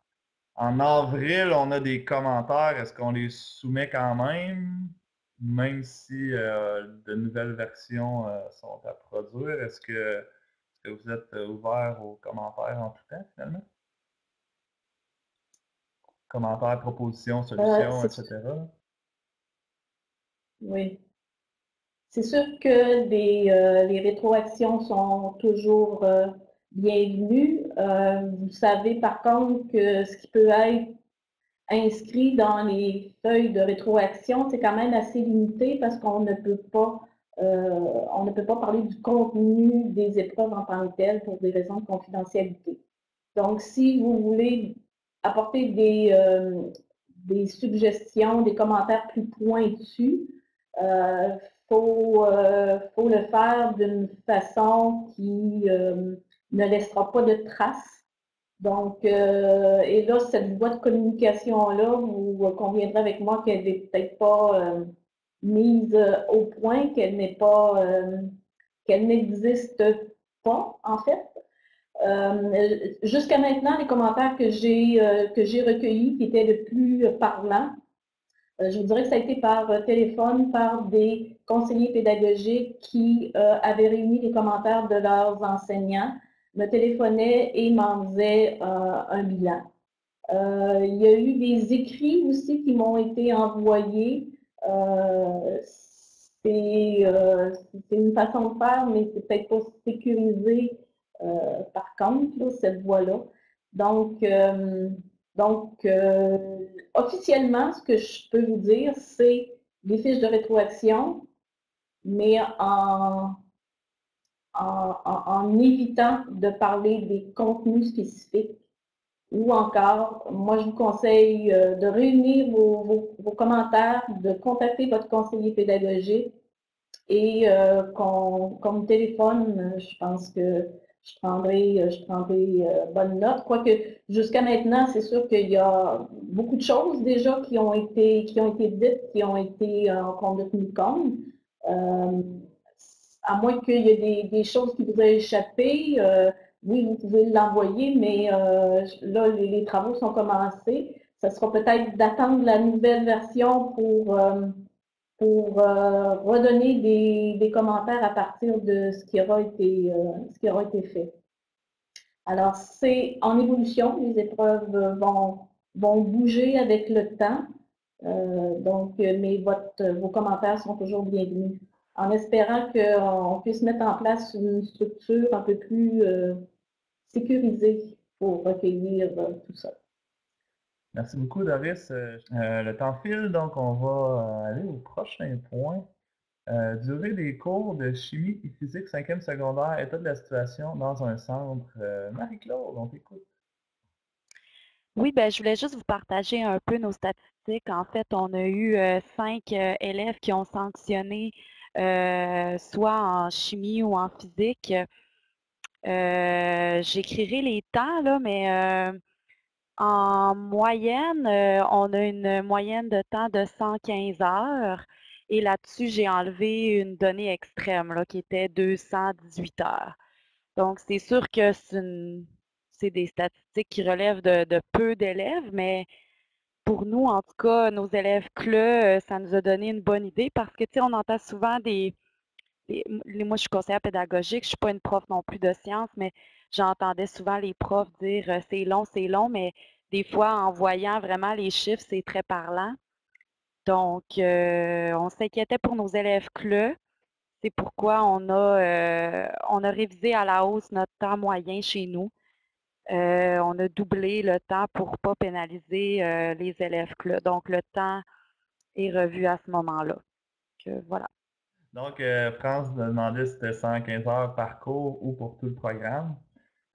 avril on a des commentaires, est-ce qu'on les soumet quand même, même si de nouvelles versions sont à produire? Est-ce que, que vous êtes ouvert aux commentaires en tout temps finalement? Commentaires, propositions, euh, solutions, etc. Oui. C'est sûr que les, euh, les, rétroactions sont toujours euh, bienvenues. vous savez par contre que ce qui peut être inscrit dans les feuilles de rétroaction, c'est quand même assez limité parce qu'on ne peut pas on ne peut pas parler du contenu des épreuves en tant que telles pour des raisons de confidentialité. Donc, si vous voulez apporter des, euh, des suggestions, des commentaires plus pointus. Il euh, faut, euh, faut, le faire d'une façon qui ne laissera pas de traces. Donc, et là, cette voie de communication-là, vous conviendrez avec moi qu'elle n'est peut-être pas mise au point, qu'elle n'est pas, qu'elle n'existe pas, en fait. Euh, jusqu'à maintenant, les commentaires que j'ai euh, que j'ai recueillis qui étaient le plus parlants, euh, je vous dirais que ça a été par téléphone, par des conseillers pédagogiques qui avaient réuni les commentaires de leurs enseignants, me téléphonaient et m'en faisaient un bilan. il y a eu des écrits aussi qui m'ont été envoyés. c'est une façon de faire, mais c'est peut-être pas sécurisé par contre, cette voie-là. Donc, euh, donc euh, officiellement, ce que je peux vous dire, c'est les fiches de rétroaction, mais en, en, évitant de parler des contenus spécifiques. Ou encore, moi, je vous conseille de réunir vos, vos, commentaires, de contacter votre conseiller pédagogique et comme téléphone, je pense que je prendrai, euh, je prendrai euh, bonne note. Quoique jusqu'à maintenant, c'est sûr qu'il y a beaucoup de choses déjà qui ont été, qui ont été dites, qui ont été euh, qu'on a tenu compte. à moins qu'il y ait des, choses qui vous aient échappé, oui, vous pouvez l'envoyer, mais là, les, travaux sont commencés. Ce sera peut-être d'attendre la nouvelle version pour pour euh, redonner des, commentaires à partir de ce qui aura été, euh, ce qui aura été fait. Alors, c'est en évolution, les épreuves vont, vont bouger avec le temps. Euh, donc, mais votre, vos commentaires sont toujours bienvenus. En espérant qu'on puisse mettre en place une structure un peu plus sécurisée pour recueillir tout ça. Merci beaucoup, Doris. Euh, euh, le temps file, donc on va euh, aller au prochain point. durée des cours de chimie et physique 5e secondaire, état de la situation dans un centre. Marie-Claude, on t'écoute. Oui, ben, je voulais juste vous partager un peu nos statistiques. En fait, on a eu cinq élèves qui ont sanctionné soit en chimie ou en physique. J'écrirai les temps, là, mais en moyenne, euh, on a une moyenne de temps de 115 heures. Et là-dessus, j'ai enlevé une donnée extrême là, qui était 218 heures. Donc, c'est sûr que c'est des statistiques qui relèvent de, peu d'élèves, mais pour nous, en tout cas, nos élèves CLE, euh, ça nous a donné une bonne idée parce que, tu sais, on entend souvent des, moi, je suis conseillère pédagogique, je ne suis pas une prof non plus de sciences, mais j'entendais souvent les profs dire euh, c'est long, c'est long, mais des fois, en voyant vraiment les chiffres, c'est très parlant. Donc, euh, on s'inquiétait pour nos élèves CLE. C'est pourquoi on a, euh, on a révisé à la hausse notre temps moyen chez nous. on a doublé le temps pour ne pas pénaliser les élèves CLE. Donc, le temps est revu à ce moment-là. voilà. Donc, France demandait si c'était 115 heures par cours ou pour tout le programme.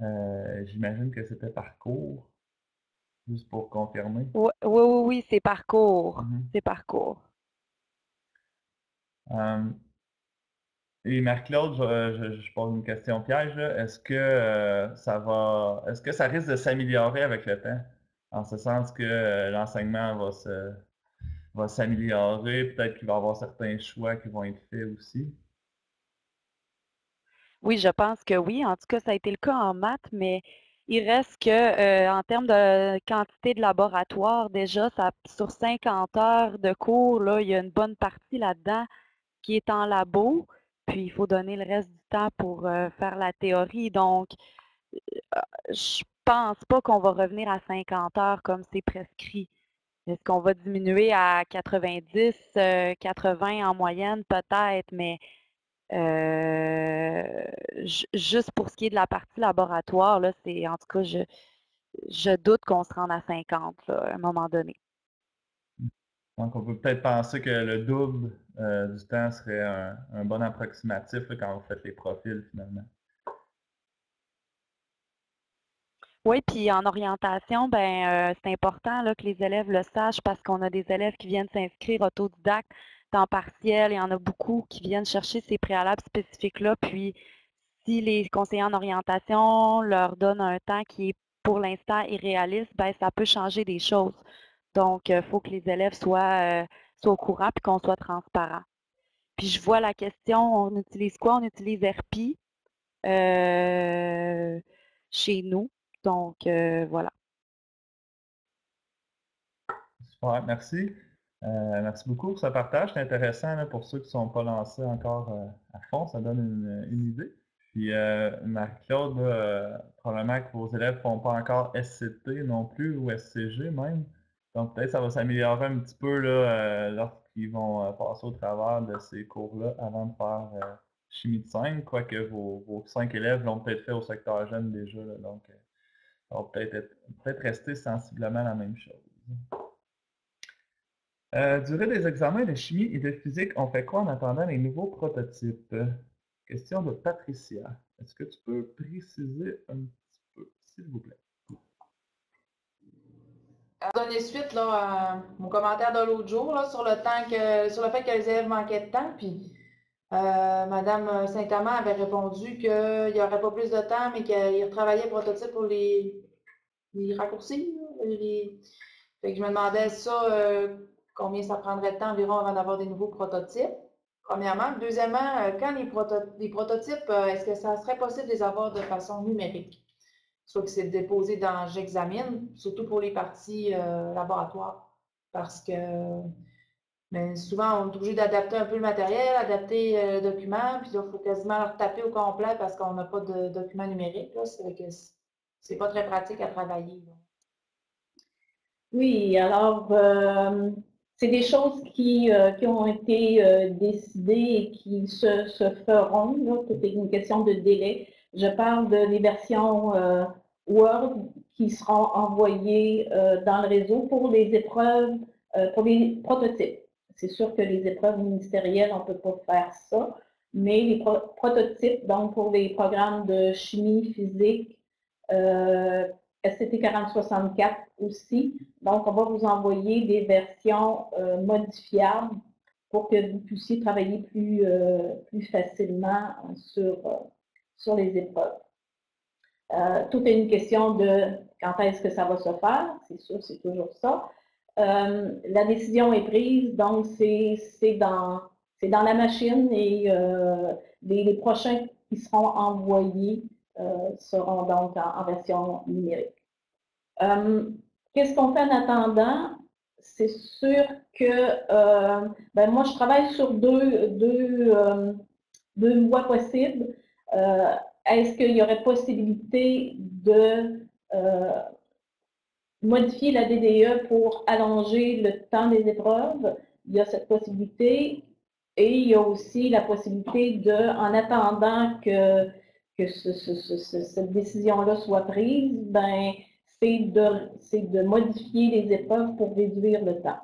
Euh, j'imagine que c'était par cours, juste pour confirmer. Oui, oui, oui, c'est par cours. Mm-hmm. C'est par cours. Euh, et Marc-Claude, je, pose une question piège. Est-ce que euh, ça va est-ce que ça risque de s'améliorer avec le temps? en ce sens que l'enseignement va se va s'améliorer, peut-être qu'il va y avoir certains choix qui vont être faits aussi. Oui, je pense que oui. En tout cas, ça a été le cas en maths, mais il reste que euh, en termes de quantité de laboratoire, déjà, ça, sur 50 heures de cours, là, il y a une bonne partie là-dedans qui est en labo, puis il faut donner le reste du temps pour euh, faire la théorie. Donc, euh, je pense pas qu'on va revenir à 50 heures comme c'est prescrit. Est-ce qu'on va diminuer à 90, 80 en moyenne? Peut-être, mais euh, juste pour ce qui est de la partie laboratoire, là, c'est en tout cas, je, je doute qu'on se rende à 50 à un moment donné. Donc, on peut peut-être penser que le double euh, du temps serait un, bon approximatif quand vous faites les profils finalement. Oui, puis en orientation, ben, euh, c'est important là, que les élèves le sachent parce qu'on a des élèves qui viennent s'inscrire autodidactes temps partiel. Il y en a beaucoup qui viennent chercher ces préalables spécifiques-là. Puis, si les conseillers en orientation leur donnent un temps qui est pour l'instant irréaliste, ben, ça peut changer des choses. Donc, il faut que les élèves soient, euh, soient au courant et qu'on soit transparent. Puis, je vois la question, on utilise quoi? On utilise RPI euh, chez nous. Donc, euh, voilà. Super, merci. Euh, merci beaucoup pour ce partage. C'est intéressant pour ceux qui ne sont pas lancés encore euh, à fond. Ça donne une, idée. Puis, euh, Marie-Claude, probablement que vos élèves ne font pas encore SCT non plus ou SCG même. Donc, peut-être ça va s'améliorer un petit peu lorsqu'ils vont passer au travers de ces cours-là avant de faire chimie de 5, quoique vos, vos cinq élèves l'ont peut-être fait au secteur jeune déjà. donc, ça va peut-être peut rester sensiblement la même chose. Euh, durée des examens de chimie et de physique, on fait quoi en attendant les nouveaux prototypes? Question de Patricia. Est-ce que tu peux préciser un petit peu, s'il vous plaît? donner suite à mon commentaire de l'autre jour sur le fait que les élèves manquaient de temps. Puis euh, Madame Saint-Amand avait répondu qu'il n'y aurait pas plus de temps, mais qu'il retravaillait le prototype pour les, les raccourcis. Fait que je me demandais ça, euh, combien ça prendrait de temps environ avant d'avoir des nouveaux prototypes, premièrement. Deuxièmement, euh, quand les, prototypes, euh, est-ce que ça serait possible de les avoir de façon numérique? Soit que c'est déposé dans J'examine, surtout pour les parties euh, laboratoires, parce que mais souvent, on est obligé d'adapter un peu le matériel, adapter le document, puis il faut quasiment le taper au complet parce qu'on n'a pas de document numérique. C'est pas très pratique à travailler. Oui, alors, c'est des choses qui, euh, ont été euh, décidées et qui se, feront. Tout est une question de délai. Je parle de les versions euh, Word qui seront envoyées dans le réseau pour les épreuves, pour les prototypes. C'est sûr que les épreuves ministérielles, on ne peut pas faire ça, mais les prototypes, donc pour les programmes de chimie, physique, SCT 4064 aussi. Donc, on va vous envoyer des versions euh, modifiables pour que vous puissiez travailler plus, euh, facilement sur, euh, sur les épreuves. tout est une question de quand est-ce que ça va se faire, c'est sûr, c'est toujours ça. la décision est prise, donc c'est dans, la machine et les, prochains qui seront envoyés seront donc en, version numérique. Euh, qu'est-ce qu'on fait en attendant? C'est sûr que euh, ben moi, je travaille sur deux, deux, deux voies possibles. Est-ce qu'il y aurait possibilité de modifier la DDE pour allonger le temps des épreuves? Il y a cette possibilité. Et il y a aussi la possibilité de, en attendant que que cette décision-là soit prise, ben, c'est de, de modifier les épreuves pour réduire le temps.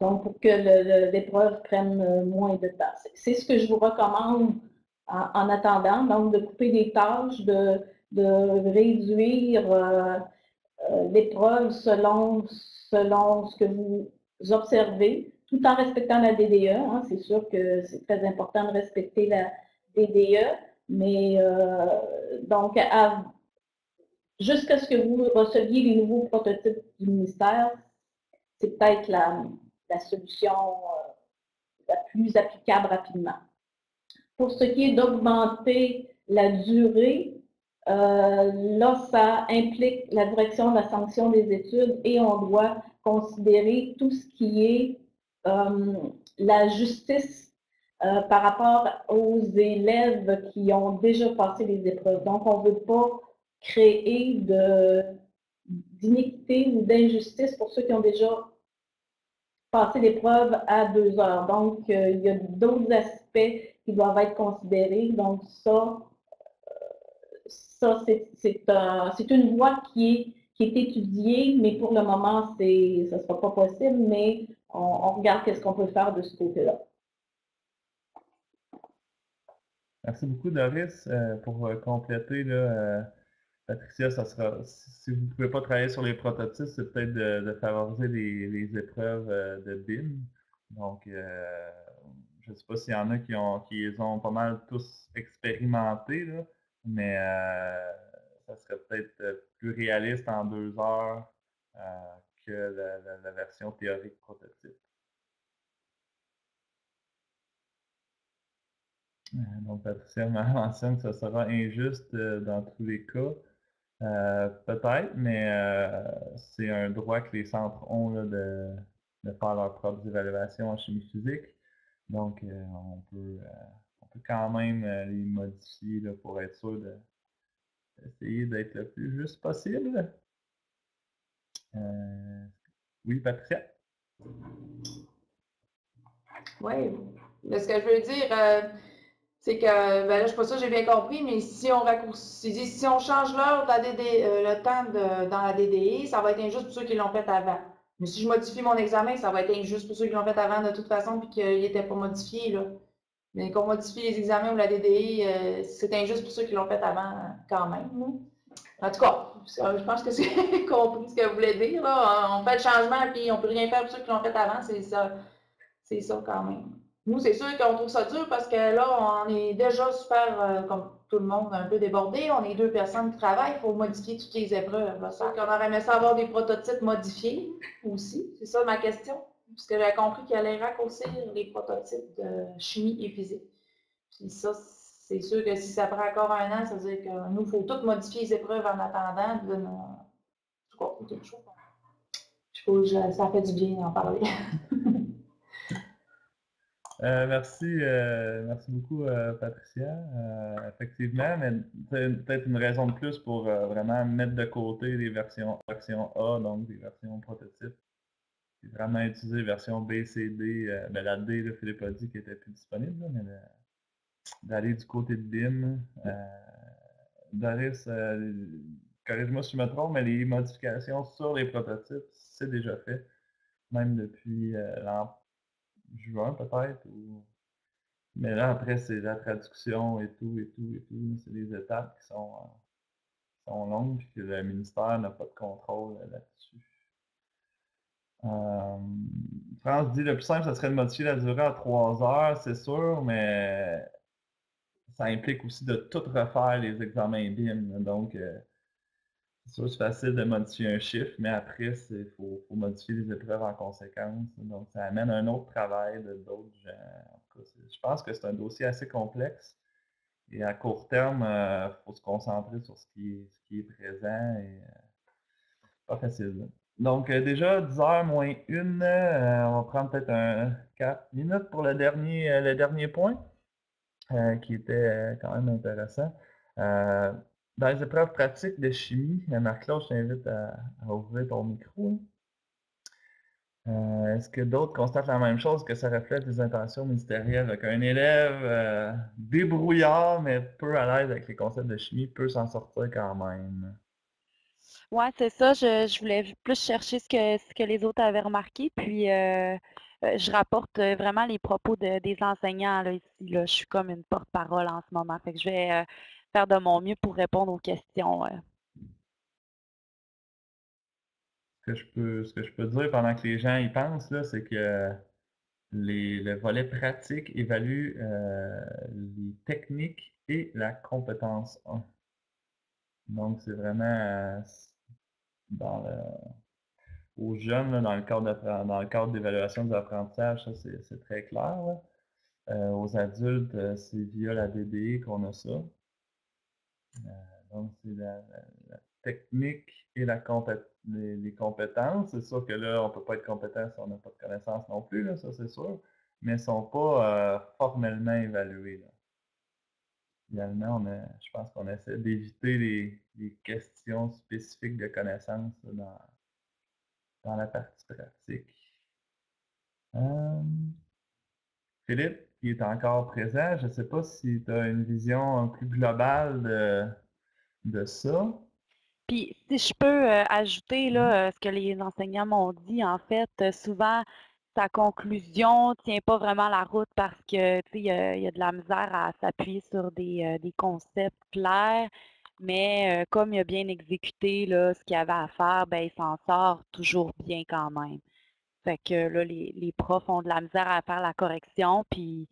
Donc, pour que l'épreuve prenne euh, moins de temps. C'est ce que je vous recommande en, attendant, donc de couper des tâches, de, réduire euh, euh, l'épreuve selon, selon ce que vous observez, tout en respectant la DDE. Hein. C'est sûr que c'est très important de respecter la DDE. Mais euh, donc, jusqu'à ce que vous receviez les nouveaux prototypes du ministère, c'est peut-être la, solution euh, la plus applicable rapidement. Pour ce qui est d'augmenter la durée, euh, là, ça implique la direction de la sanction des études et on doit considérer tout ce qui est la justice par rapport aux élèves qui ont déjà passé les épreuves. Donc, on ne veut pas créer d'iniquité ou d'injustice pour ceux qui ont déjà passé l'épreuve à deux heures. Donc, euh, il y a d'autres aspects qui doivent être considérés. Donc, ça, euh, ça c'est une voie qui est, qui est étudiée, mais pour le moment, ça ne sera pas possible, mais on, regarde qu'est-ce qu'on peut faire de ce côté-là. Merci beaucoup, Doris. Euh, pour compléter, là, Patricia, ça sera, si vous ne pouvez pas travailler sur les prototypes, c'est peut-être de, favoriser les, épreuves euh, de BIM. Donc, euh, je ne sais pas s'il y en a qui, ont, qui les ont pas mal tous expérimentés, mais euh, ça serait peut-être plus réaliste en deux heures que la, version théorique prototype. Donc, Patricia mentionne que ça sera injuste dans tous les cas. Euh, peut-être, mais euh, c'est un droit que les centres ont de, faire leurs propres évaluations en chimie physique. Donc, euh, on, peut, quand même les modifier pour être sûr d'essayer d'être le plus juste possible. oui, Patricia? Oui, mais ce que je veux dire, c'est que, ben là, je sais pas ça, j'ai bien compris, mais si on raccourcit, si on change l'heure euh, le temps dans la DDI, ça va être injuste pour ceux qui l'ont fait avant. Mais si je modifie mon examen, ça va être injuste pour ceux qui l'ont fait avant de toute façon puis qu'il n'était pas modifié. Là. Mais qu'on modifie les examens ou la DDI, euh, c'est injuste pour ceux qui l'ont fait avant quand même. En tout cas, je pense que c'est (laughs) compris ce que vous voulez dire. Là. On fait le changement puis on ne peut rien faire pour ceux qui l'ont fait avant, c'est ça. C'est ça quand même. Nous, c'est sûr qu'on trouve ça dur parce que là, on est déjà super, euh, comme tout le monde, un peu débordé. On est deux personnes qui travaillent, il faut modifier toutes les épreuves. C'est qu'on aurait aimé ça avoir des prototypes modifiés aussi. C'est ça ma question. Parce que j'ai compris qu'il allait raccourcir les prototypes de chimie et physique. Puis ça, c'est sûr que si ça prend encore un an, ça veut dire que nous, il faut toutes modifier les épreuves en attendant. De En tout cas, ça fait du bien d'en parler. (laughs) Euh, merci, euh, merci beaucoup, euh, Patricia. effectivement, mais peut-être une raison de plus pour vraiment mettre de côté les versions, version A, donc des versions prototypes. Et vraiment utiliser version B, C, D. Ben, la D, Philippe a dit qu'elle était plus disponible, mais d'aller du côté de BIM. Doris, corrige-moi si je me trompe, mais les modifications sur les prototypes, c'est déjà fait, même depuis l'an juin peut-être. Mais là, après, c'est la traduction et tout, et tout, et tout. C'est des étapes qui sont, euh, sont longues et que le ministère n'a pas de contrôle euh, là-dessus. Euh, France dit le plus simple, ce serait de modifier la durée à 3 heures, c'est sûr, mais ça implique aussi de tout refaire les examens BIM. Donc, c'est facile de modifier un chiffre, mais après, il faut, modifier les épreuves en conséquence. Donc, ça amène un autre travail de d'autres gens. je pense que c'est un dossier assez complexe. Et à court terme, il euh, faut se concentrer sur ce qui est, présent et euh, pas facile. Donc, euh, déjà, 10h moins 1, on va prendre peut-être un 4 minutes pour le dernier, le dernier point, qui était quand même intéressant. Dans les épreuves pratiques de chimie, euh, Marc-Claude, je t'invite à, ouvrir ton micro. Euh, est-ce que d'autres constatent la même chose, que ça reflète des intentions ministérielles? Un élève euh, débrouillard, mais peu à l'aise avec les concepts de chimie, peut s'en sortir quand même. Oui, c'est ça. Je, voulais plus chercher ce que, ce que les autres avaient remarqué. Puis, je rapporte vraiment les propos des enseignants là, ici. Je suis comme une porte-parole en ce moment. Fait que je vais faire de mon mieux pour répondre aux questions. Ce que je peux, dire pendant que les gens y pensent, c'est que le volet pratique évalue euh, les techniques et la compétence 1. Donc, c'est vraiment dans le, aux jeunes, dans le cadre d'évaluation des apprentissages, ça c'est très clair. Euh, aux adultes, euh, c'est via la DDE qu'on a ça. Euh, donc, c'est la, technique et la les, compétences. C'est sûr que là, on ne peut pas être compétent si on n'a pas de connaissances non plus, ça c'est sûr, mais ne sont pas formellement évalués. Là. Finalement, je pense qu'on essaie d'éviter les, questions spécifiques de connaissances dans, dans la partie pratique. Philippe, qui est encore présent, je ne sais pas si tu as une vision plus globale de, de ça. Puis, si je peux euh, ajouter là, mmh. euh, ce que les enseignants m'ont dit, en fait, euh, souvent, ta conclusion ne tient pas vraiment la route parce que il y, a de la misère à s'appuyer sur des, des, concepts clairs, mais comme il a bien exécuté là, ce qu'il avait à faire, ben, il s'en sort toujours bien quand même. Fait que là, les, profs ont de la misère à faire la correction, puis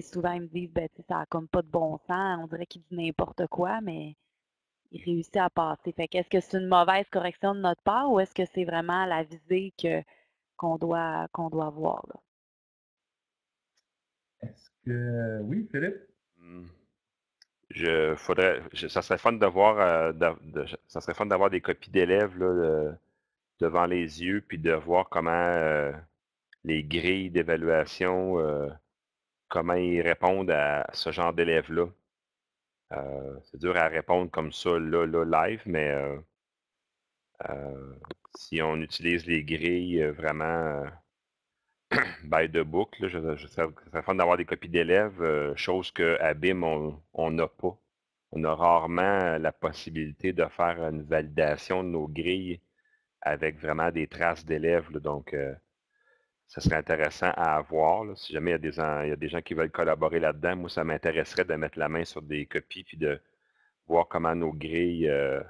souvent ils me disent ben ça n'a comme pas de bon sens, on dirait qu'il dit n'importe quoi, mais il réussit à passer. Fait que est-ce que c'est une mauvaise correction de notre part ou est-ce que c'est vraiment la visée que qu'on doit qu'on doit avoir là? Est-ce que oui, Philippe? Mmh. Je faudrait. ça serait fun de voir euh, ça serait fun d'avoir des copies d'élèves là, devant les yeux, puis de voir comment euh, les grilles d'évaluation, euh, comment ils répondent à ce genre d'élèves-là. Euh, c'est dur à répondre comme ça, là, là, live, mais si on utilise les grilles vraiment (clears throat) by the book, là, je, je serais, fun d'avoir des copies d'élèves, chose que BIM, on n'a pas. On a rarement la possibilité de faire une validation de nos grilles avec vraiment des traces d'élèves. Donc, euh, ça serait intéressant à avoir. Si jamais il y, a des, gens qui veulent collaborer là-dedans, moi, ça m'intéresserait de mettre la main sur des copies puis de voir comment nos grilles euh,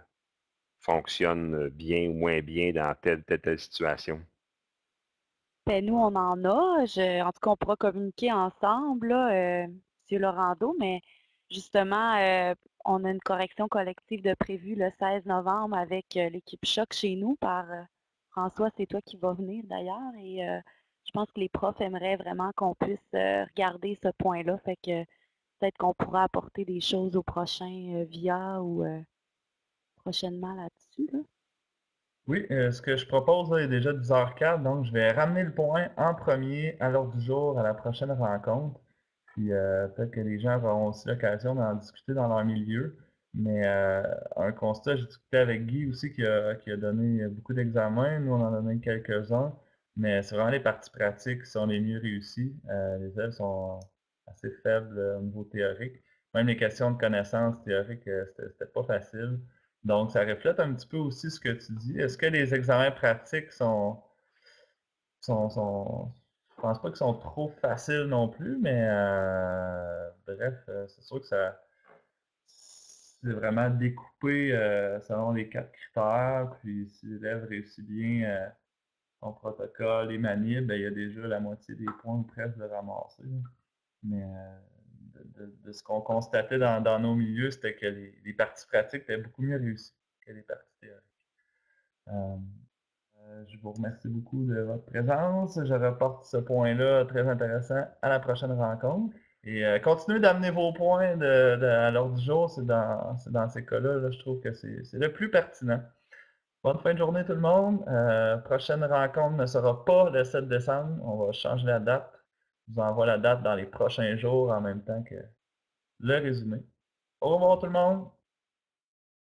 fonctionnent bien ou moins bien dans telle, telle, telle situation. Ben, nous, on en a. en tout cas, on pourra communiquer ensemble, euh, M. Laurando, mais justement, on a une correction collective de prévue le 16 novembre avec euh, l'équipe Choc chez nous par euh, François, c'est toi qui vas venir d'ailleurs. Et euh, je pense que les profs aimeraient vraiment qu'on puisse regarder ce point-là. Fait que peut-être qu'on pourra apporter des choses au prochain via ou prochainement là-dessus. Oui, ce que je propose là, est déjà 10h04, donc je vais ramener le point en premier à l'ordre du jour à la prochaine rencontre. Puis euh, peut-être que les gens auront aussi l'occasion d'en discuter dans leur milieu. Mais euh, un constat, j'ai discuté avec Guy aussi qui a, donné beaucoup d'examens. Nous, on en a donné quelques-uns. Mais c'est les parties pratiques qui sont les mieux réussies. Euh, les élèves sont assez faibles au niveau théorique. Même les questions de connaissances théoriques, c'était pas facile. Donc, ça reflète un petit peu aussi ce que tu dis. Est-ce que les examens pratiques sont, sont je pense pas qu'ils sont trop faciles non plus, mais euh, bref, euh, c'est sûr que ça c'est vraiment découpé euh, selon les quatre critères. Puis si l'élève réussit bien son protocole et manies, ben, il y a déjà la moitié des points ou presque de ramasser. Mais de, ce qu'on constatait dans, nos milieux, c'était que les, parties pratiques étaient beaucoup mieux réussies que les parties théoriques. Euh, je vous remercie beaucoup de votre présence. Je reporte ce point-là très intéressant à la prochaine rencontre. Et euh, continuez d'amener vos points à l'ordre du jour. C'est dans, ces cas-là, je trouve que c'est le plus pertinent. Bonne fin de journée tout le monde. Euh, prochaine rencontre ne sera pas le 7 décembre. On va changer la date. Je vous envoie la date dans les prochains jours en même temps que le résumé. Au revoir tout le monde.